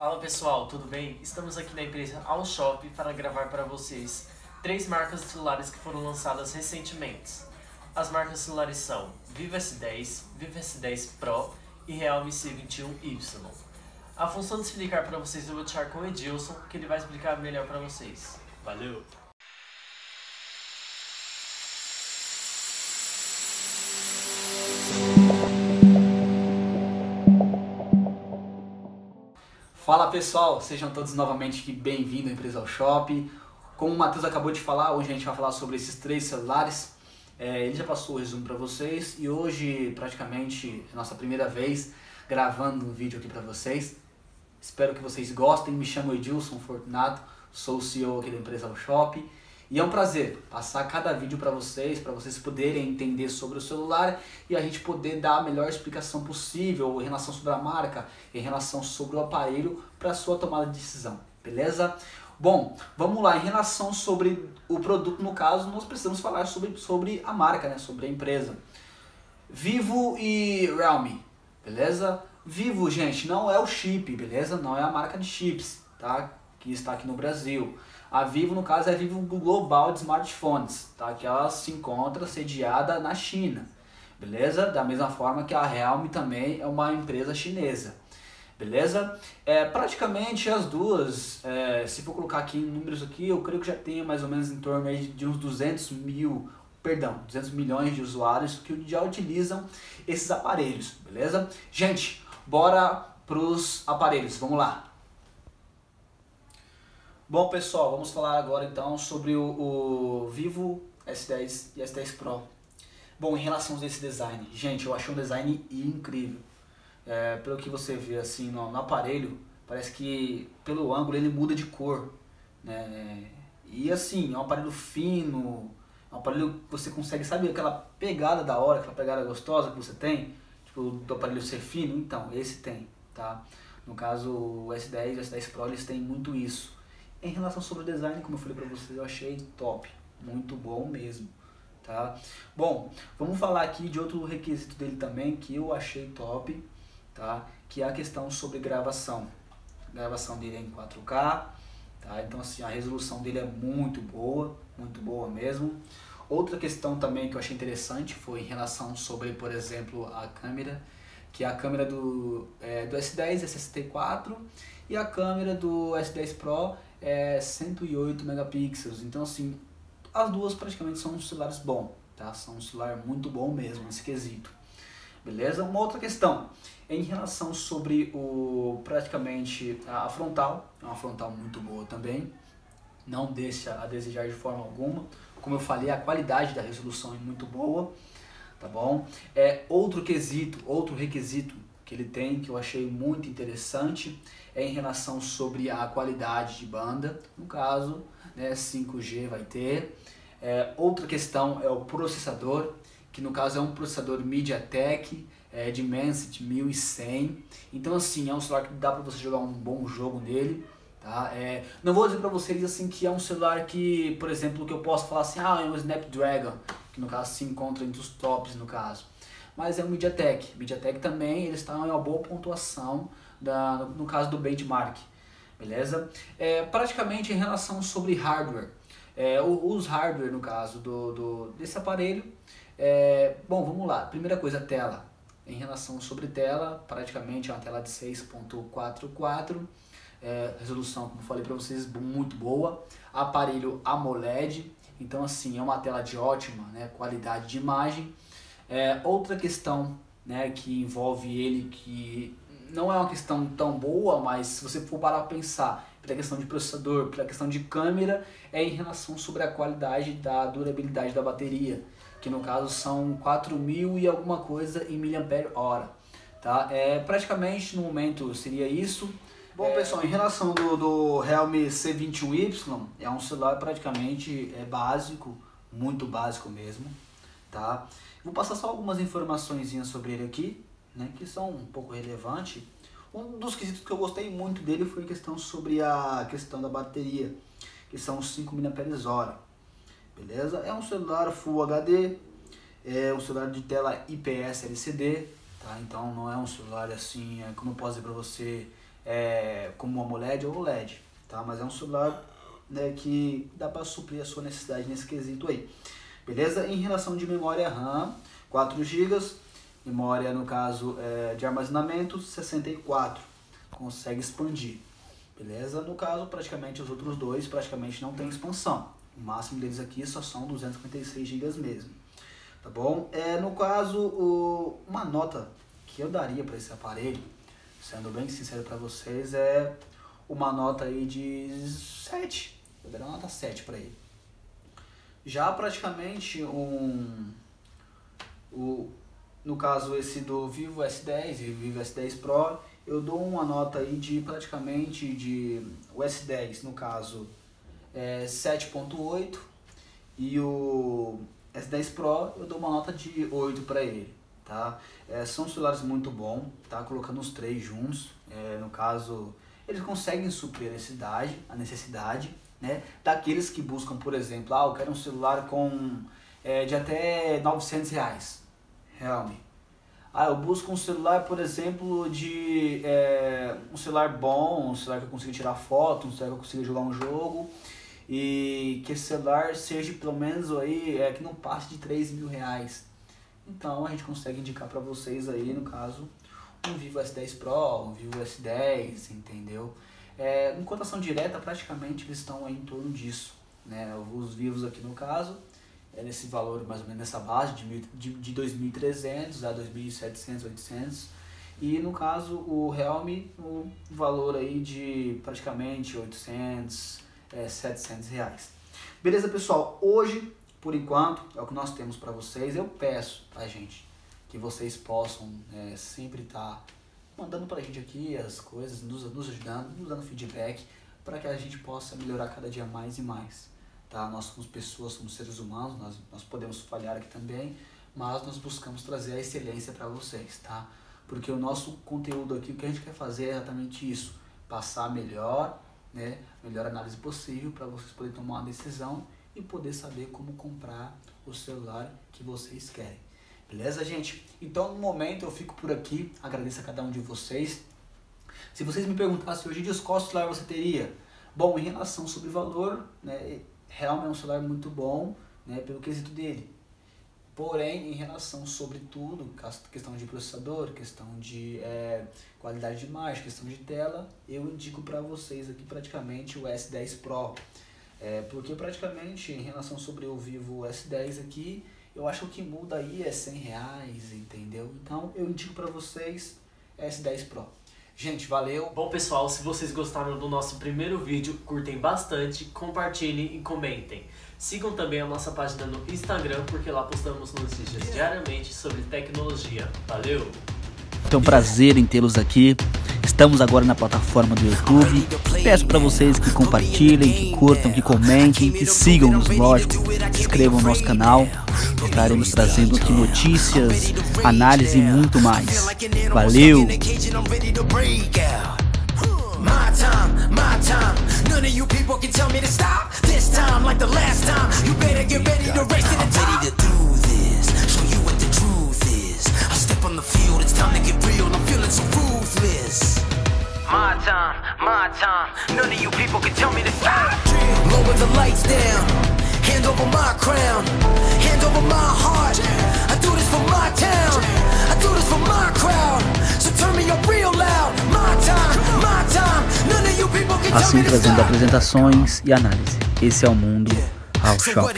Fala pessoal, tudo bem? Estamos aqui na empresa All Shop para gravar para vocês três marcas de celulares que foram lançadas recentemente. As marcas celulares são Vivo S10, Vivo S10 Pro e Realme C21Y. A função de explicar para vocês eu vou deixar com o Edilson, que ele vai explicar melhor para vocês. Valeu! Fala pessoal, sejam todos novamente bem-vindos à Empresa ao Shop. Como o Matheus acabou de falar, hoje a gente vai falar sobre esses três celulares. É, ele já passou o resumo para vocês e hoje, praticamente, é nossa primeira vez gravando um vídeo aqui para vocês. Espero que vocês gostem. Me chamo Edilson Fortunato, sou o CEO aqui da Empresa ao Shop. E é um prazer passar cada vídeo para vocês, para vocês poderem entender sobre o celular e a gente poder dar a melhor explicação possível em relação sobre a marca, em relação sobre o aparelho para sua tomada de decisão, beleza? Bom, vamos lá, em relação sobre o produto, no caso, nós precisamos falar sobre, sobre a marca, né, sobre a empresa. Vivo e Realme, beleza? Vivo, gente, não é o chip, beleza? Não é a marca de chips, tá? Que está aqui no Brasil. A Vivo, no caso, é a Vivo Global de Smartphones, tá? que ela se encontra sediada na China, beleza? Da mesma forma que a Realme também é uma empresa chinesa, beleza? É, praticamente as duas, é, se for colocar aqui em números aqui, eu creio que já tem mais ou menos em torno de uns 200 mil, perdão, 200 milhões de usuários que já utilizam esses aparelhos, beleza? Gente, bora pros aparelhos, vamos lá. Bom pessoal, vamos falar agora então sobre o, o, Vivo S10 e S10 Pro. Bom, em relação a esse design, gente, eu achei um design incrível. É, pelo que você vê assim no, no, aparelho, parece que pelo ângulo ele muda de cor. Né? E assim, é um aparelho fino, é um aparelho que você consegue, sabe aquela pegada da hora, aquela pegada gostosa que você tem? Tipo, do aparelho ser fino? Então, esse tem, tá? No caso, o S10 e o S10 Pro, eles têm muito isso. Em relação sobre o design, como eu falei para vocês, eu achei top, muito bom mesmo, tá? Bom, vamos falar aqui de outro requisito dele também que eu achei top, tá? Que é a questão sobre gravação. A gravação dele é em 4K, tá? Então assim, a resolução dele é muito boa, muito boa mesmo. Outra questão também que eu achei interessante foi em relação sobre, por exemplo, a câmera, que é a câmera do, é, do S10 é e a câmera do S10 Pro é 108 megapixels. Então assim, as duas praticamente são celulares bons, tá? São um celular muito bom mesmo nesse quesito. Beleza? Uma outra questão em relação sobre o praticamente a frontal, é uma frontal muito boa também. Não deixa a desejar de forma alguma. Como eu falei, a qualidade da resolução é muito boa, tá bom? É outro quesito, outro requisito que ele tem que eu achei muito interessante é em relação sobre a qualidade de banda, no caso, né, 5G vai ter. É, outra questão é o processador, que no caso é um processador MediaTek é, Dimensity 1100. Então assim, é um celular que dá para você jogar um bom jogo nele. Tá? É, não vou dizer para vocês assim que é um celular que, por exemplo, que eu posso falar assim, ah, é um Snapdragon, que no caso se encontra entre os tops no caso. Mas é um MediaTek. MediaTek também, eles estão em uma boa pontuação da, no caso do benchmark, beleza? É, praticamente em relação sobre hardware, é, os hardware no caso do, do desse aparelho, é, bom, vamos lá, primeira coisa, tela. Em relação sobre tela, praticamente é uma tela de 6.44, é, resolução, como falei para vocês, muito boa. Aparelho AMOLED, então assim, é uma tela de ótima né, qualidade de imagem. É, outra questão né, que envolve ele, que não é uma questão tão boa, mas se você for parar para pensar pela questão de processador, pela questão de câmera, é em relação sobre a qualidade da durabilidade da bateria, que no caso são 4.000 e alguma coisa em miliampere hora. Tá? É, praticamente no momento seria isso. Bom é... pessoal, em relação do, do Realme C21Y, é um celular praticamente é básico, muito básico mesmo. Tá? Vou passar só algumas informações sobre ele aqui né, que são um pouco relevantes. Um dos quesitos que eu gostei muito dele foi a questão sobre a questão da bateria, que são 5 mAh. Beleza? É um celular Full HD, é um celular de tela IPS LCD, tá? Então não é um celular assim, é, como eu posso dizer para você, é, como AMOLED ou OLED, tá? Mas é um celular né, que dá para suprir a sua necessidade nesse quesito aí. Beleza? Em relação de memória RAM, 4 GB, memória no caso é, de armazenamento 64, consegue expandir. Beleza? No caso, praticamente os outros dois praticamente não tem expansão. O máximo deles aqui só são 256 GB mesmo. Tá bom? É, no caso, o, uma nota que eu daria para esse aparelho, sendo bem sincero para vocês, é uma nota aí de 7. Eu daria uma nota 7 para ele. Já praticamente um o no caso esse do Vivo S10 e Vivo S10 Pro, eu dou uma nota aí de praticamente de o S10 no caso é 7.8 e o S10 Pro eu dou uma nota de 8 para ele, tá? É, são celulares muito bons, tá? Colocando os três juntos, é, no caso eles conseguem suprir a necessidade, a necessidade, né? Daqueles que buscam, por exemplo, ah, eu quero um celular com é, de até 900 reais, realmente. Ah, eu busco um celular, por exemplo, de é, um celular bom, um celular que eu consiga tirar foto, um celular que eu consiga jogar um jogo e que esse celular seja pelo menos aí, é, que não passe de 3 mil reais. Então a gente consegue indicar para vocês aí, no caso, um Vivo S10 Pro, um Vivo S10, entendeu? É, em cotação direta, praticamente eles estão em torno disso. Né? Os vivos aqui no caso, é nesse valor mais ou menos nessa base de, de, de 2.300 a 2.700, 800 e no caso o Realme o valor aí de praticamente 800, é, 700 reais. Beleza pessoal, hoje por enquanto é o que nós temos para vocês. Eu peço, tá gente, que vocês possam é, sempre estar tá mandando para a gente aqui as coisas, nos, nos ajudando, nos dando feedback para que a gente possa melhorar cada dia mais e mais tá? Nós somos pessoas, somos seres humanos, nós, nós podemos falhar aqui também, mas nós buscamos trazer a excelência para vocês, tá? Porque o nosso conteúdo aqui, o que a gente quer fazer é exatamente isso, passar melhor, né, melhor análise possível para vocês poderem tomar uma decisão e poder saber como comprar o celular que vocês querem. Beleza, gente? Então, no momento eu fico por aqui, agradeço a cada um de vocês. Se vocês me perguntassem hoje dia qual celular você teria, bom, em relação sobre valor, né, realmente é um celular muito bom, né, pelo quesito dele. Porém, em relação sobre tudo, questão de processador, questão de é, qualidade de imagem, questão de tela, eu indico para vocês aqui praticamente o S10 Pro. É, porque praticamente em relação sobre o Vivo S10 aqui, eu acho que muda aí é 100 reais, entendeu? Então eu indico para vocês S10 Pro. Gente, valeu. Bom, pessoal, se vocês gostaram do nosso primeiro vídeo, curtem bastante, compartilhem e comentem. Sigam também a nossa página no Instagram, porque lá postamos notícias diariamente sobre tecnologia. Valeu! Um prazer em tê-los aqui. Estamos agora na plataforma do YouTube. Peço para vocês que compartilhem, que curtam, que comentem, que sigam-nos, lógico. Se inscrevam no nosso canal. Estaremos trazendo aqui notícias, análise e muito mais. Valeu! None of you people can tell me to stop This time like the last time You better get ready to race to the top my time. None of you people can tell me to stop. Lower the lights down. Hand over my crown. Hand over my heart. I do this for my town. I do this for my crowd. So turn me up real loud. My time, my time. None of you people can Assim trazendo apresentações e análise. Esse é o mundo ao shop.